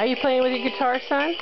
Are you playing with your guitar, son?